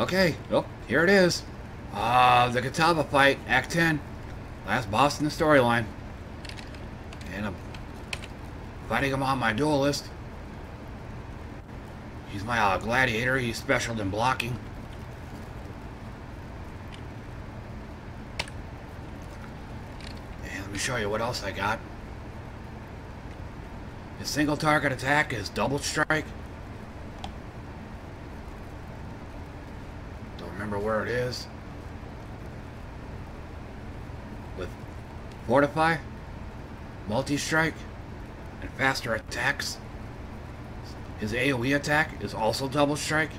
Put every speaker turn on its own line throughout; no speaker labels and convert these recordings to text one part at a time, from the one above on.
Okay, oh, here it is. Uh, the Kitava fight, Act 10. Last boss in the storyline. And I'm fighting him on my duelist. He's my uh, gladiator. He's special in blocking. And let me show you what else I got. His single target attack is double strike. Don't remember where it is. With fortify, multi-strike, and faster attacks. His AoE attack is also double strike.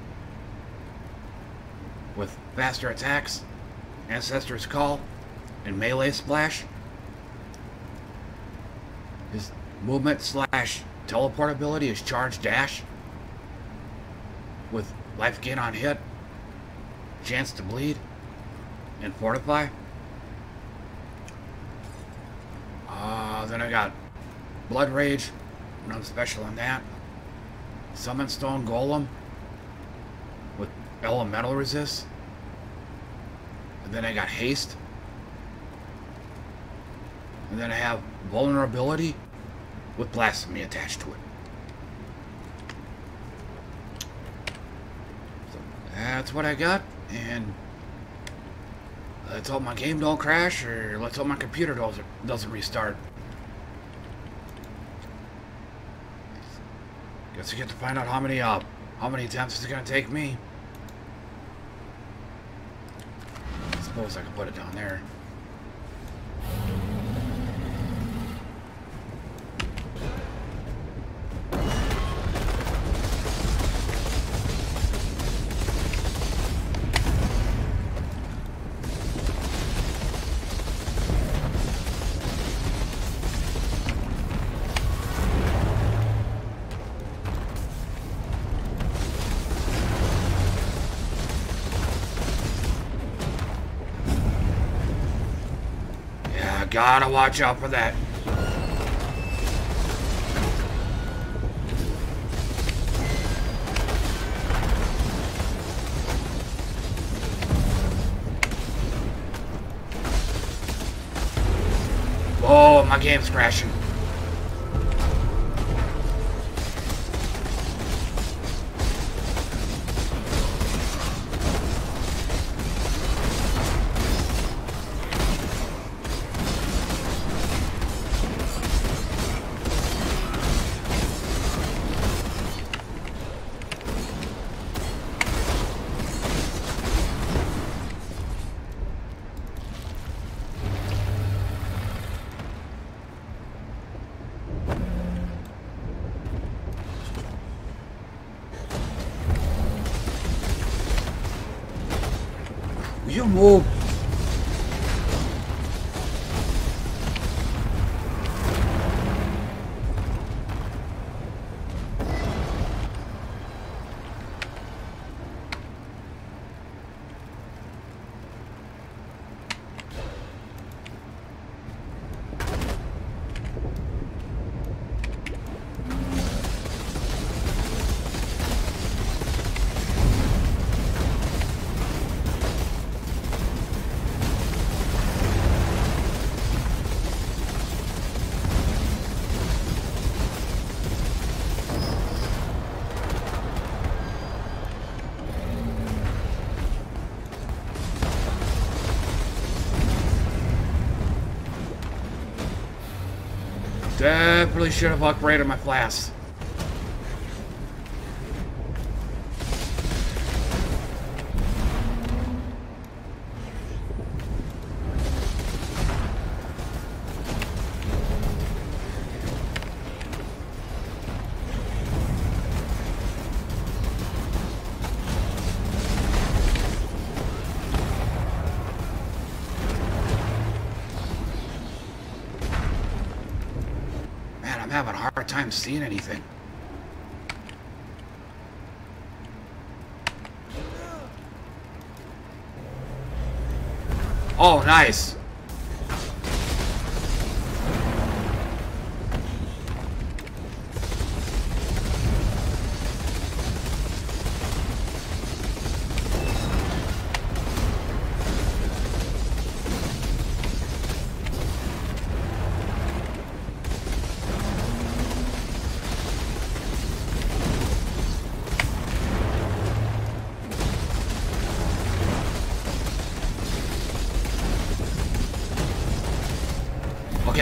With faster attacks, Ancestral Call, and melee splash. His movement slash teleport ability is charge dash. With life gain on hit, chance to bleed, and fortify. Uh, then I got Blood Rage, none special on that. Summon Stone Golem with elemental resist. And then I got haste. And then I have vulnerability with blasphemy attached to it. That's what I got, and let's hope my game don't crash, or let's hope my computer doesn't doesn't restart. Guess we get to find out how many uh how many attempts it's gonna take me. I suppose I could put it down there. Gotta watch out for that. Oh, my game's crashing. You Definitely should have upgraded my flask. I'm having a hard time seeing anything. Oh, nice.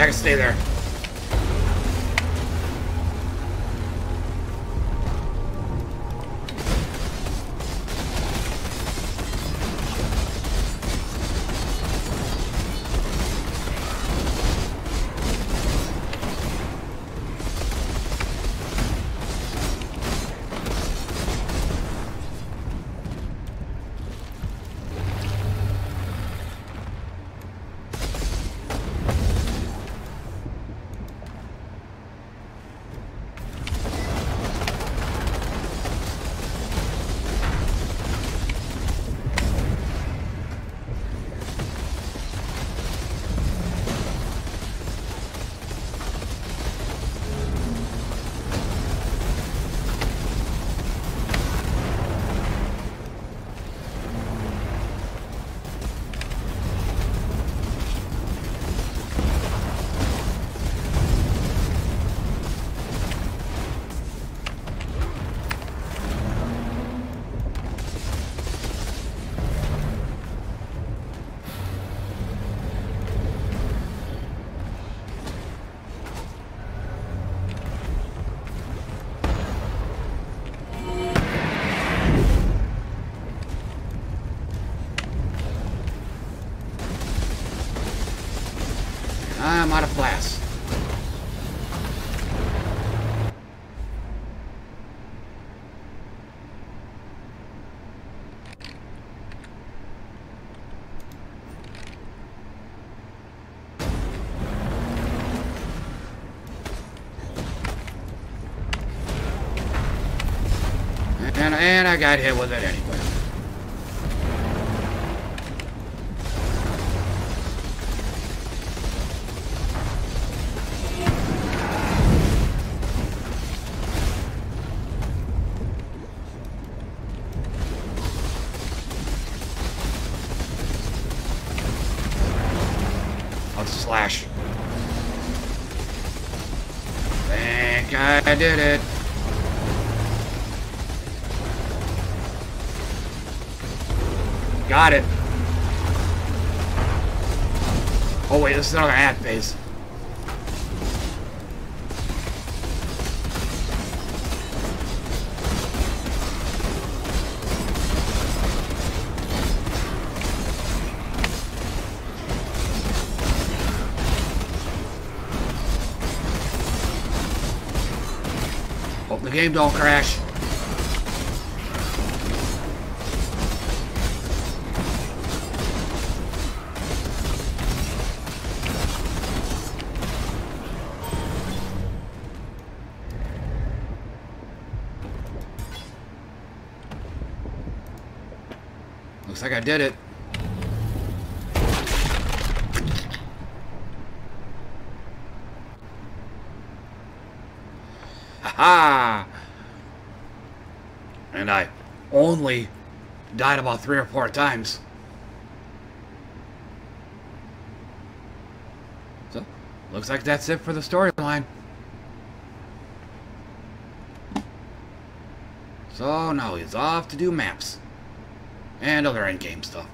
Can stay there. Out of glass. And, and I got hit with it anyway. I'll slash. Think I did it. Got it. Oh wait, this is another add phase. The game don't crash. Looks like I did it. Ha And I only died about three or four times. So, looks like that's it for the storyline. So now he's off to do maps and other endgame stuff.